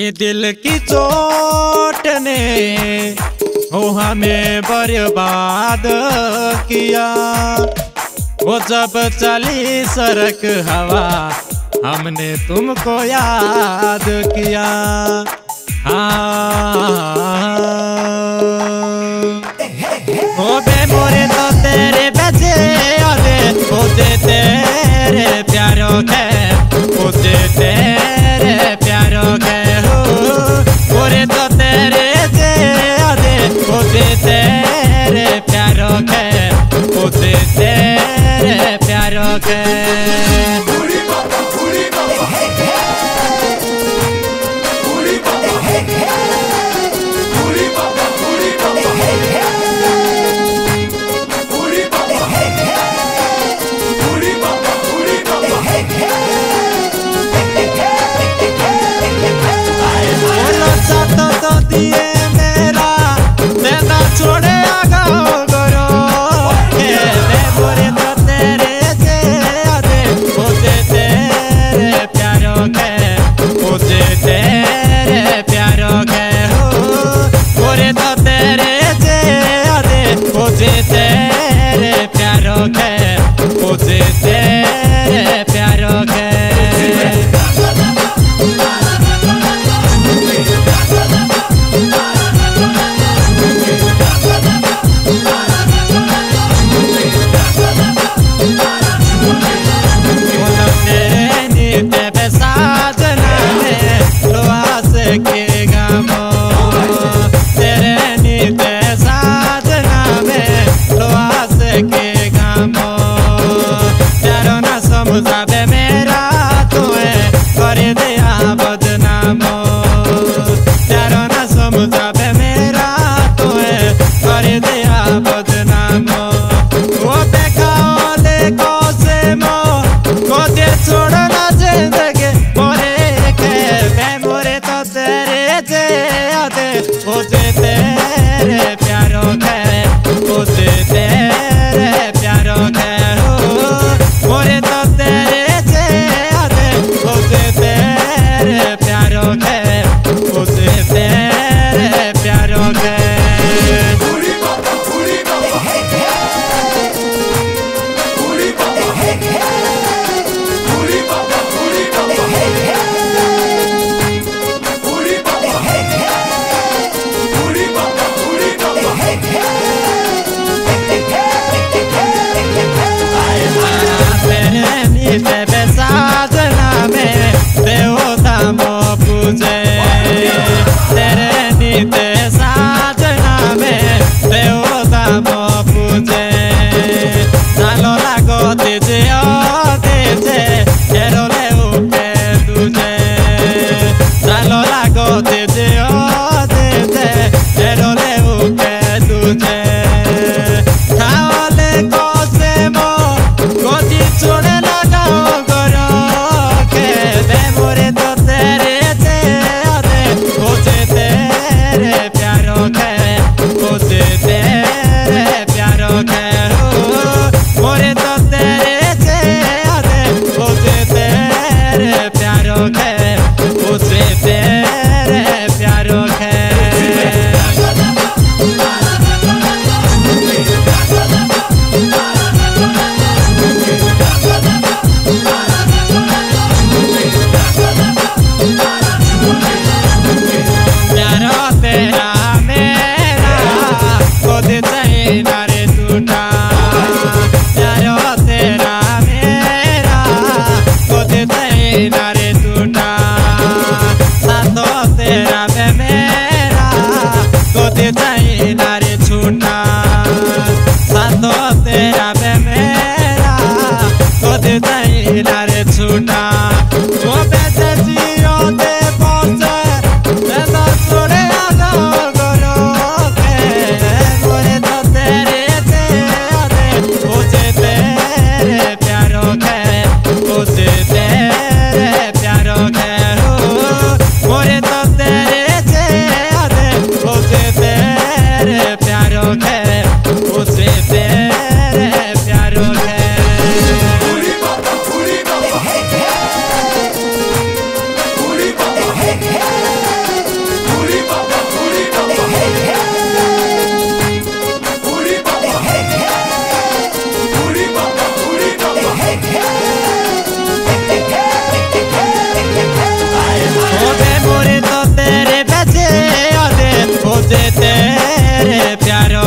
ये दिल की चोट ने वो हमें बर्बाद किया। वो जब चली सरक हवा हमने तुमको याद किया। हाँ, हाँ, हाँ, हाँ, can.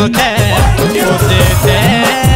て教えて